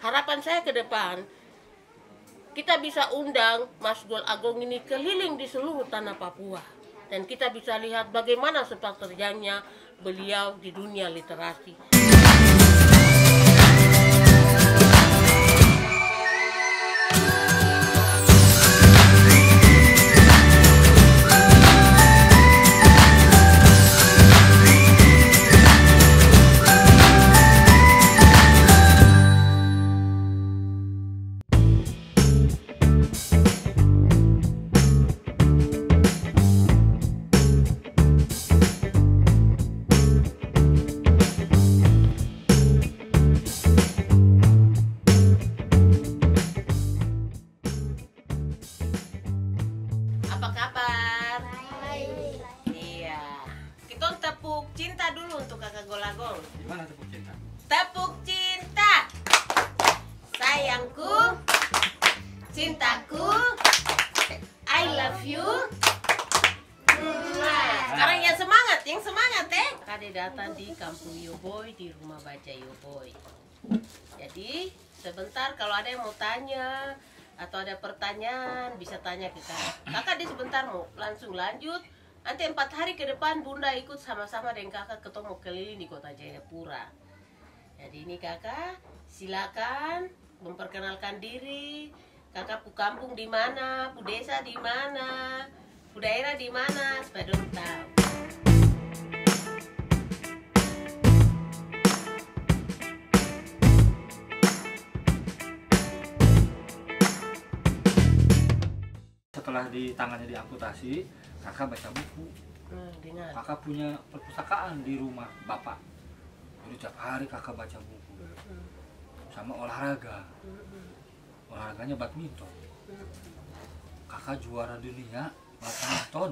harapan saya ke depan kita bisa undang Mas Gol Agong ini keliling di seluruh tanah Papua dan kita bisa lihat bagaimana sepak terjangnya beliau di dunia literasi. Apa kabar? Iya. Kita tepuk cinta dulu untuk kakak Golagong. Gimana tepuk cinta? Tepuk cinta. Sayangku, cintaku, I love you. Mwah. Sekarang yang semangat, yang semangat eh. Kade datang di kampung Yoboy di rumah baca Yoboy. Jadi sebentar kalau ada yang mau tanya atau ada pertanyaan bisa tanya ke kakak. Kakak di sebentar mau langsung lanjut. Nanti empat hari ke depan bunda ikut sama-sama dengan kakak ketemu keliling di kota Jayapura. Jadi ini kakak silakan memperkenalkan diri. Kakak pu kampung di mana, pu desa di mana, pu daerah di mana supaya tahu. Setelah di tangannya diamputasi, kakak baca buku. Hmm. Kakak punya perpustakaan di rumah bapak. Jadi tiap hari kakak baca buku. Hmm, Sama olahraga. hmm, Olahraganya badminton. hmm. Kakak juara dunia badminton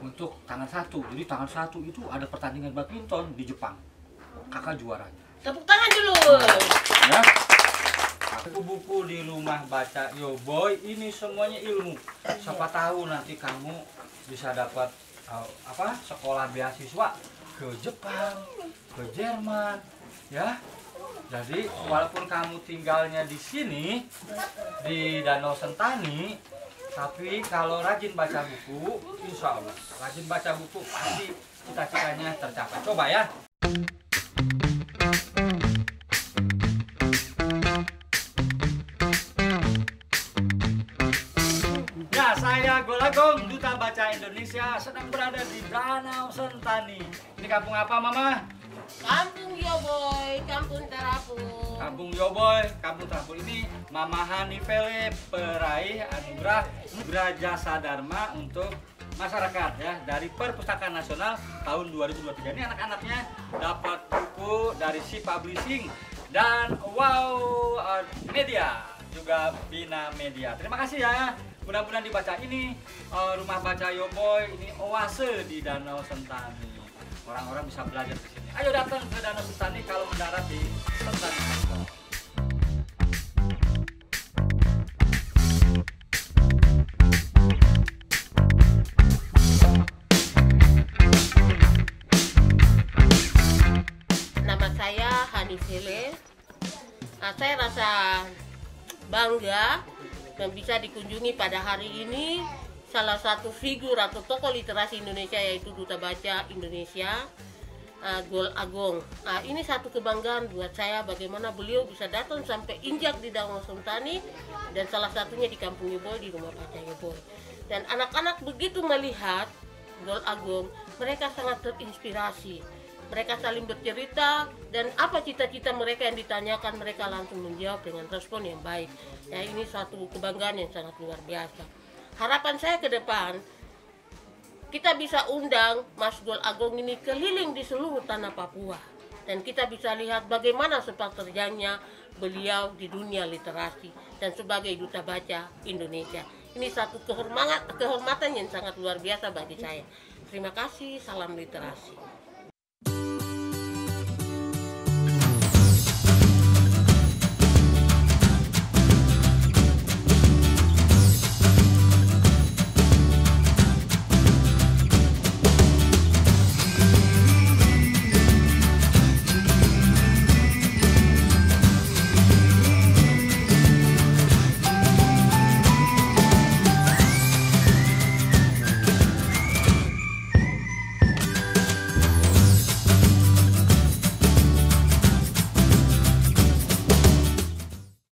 untuk tangan satu. Jadi tangan satu itu ada pertandingan badminton di Jepang. Kakak juaranya. Tepuk tangan dulu. Ya. Buku-buku di rumah baca Yo Boy ini semuanya ilmu. Siapa tahu nanti kamu bisa dapat uh, apa sekolah beasiswa ke Jepang, ke Jerman, ya. Jadi walaupun kamu tinggalnya di sini di Danau Sentani, tapi kalau rajin baca buku, insya Allah rajin baca buku pasti cita-citanya tercapai. Coba ya. Saya Golagong, Duta Baca Indonesia, sedang berada di Danau Sentani. Ini kampung apa, Mama? Kampung Yoboy, Kampung Tarapu. Kampung Yoboy, Kampung Terapul ini Mama Hani Vele peraih anugerah Nugra Jasa Dharma untuk masyarakat ya dari Perpustakaan Nasional tahun 2023. Ini anak-anaknya dapat buku dari Si Publishing dan Wow Media juga Bina Media. Terima kasih ya. Mudah-mudahan dibaca ini uh, rumah baca Yoboy ini oase di Danau Sentani. Orang-orang bisa belajar di sini. Ayo datang ke Danau Sentani kalau mendarat di Sentani. Nama saya Hani Sele. Nah, saya rasa bangga dan bisa dikunjungi pada hari ini salah satu figur atau tokoh literasi Indonesia yaitu Duta Baca Indonesia uh, Gol Agong. Nah, ini satu kebanggaan buat saya bagaimana beliau bisa datang sampai injak di Danau Sentani dan salah satunya di Kampung Yeboy di rumah baca Yeboy. Dan anak-anak begitu melihat Gol Agong, mereka sangat terinspirasi. Mereka saling bercerita dan apa cita-cita mereka yang ditanyakan mereka langsung menjawab dengan respon yang baik. Ya ini suatu kebanggaan yang sangat luar biasa. Harapan saya ke depan kita bisa undang Mas Gol Agong ini keliling di seluruh tanah Papua dan kita bisa lihat bagaimana sepak terjangnya beliau di dunia literasi dan sebagai duta baca Indonesia. Ini satu kehormatan kehormatan yang sangat luar biasa bagi saya. Terima kasih, salam literasi.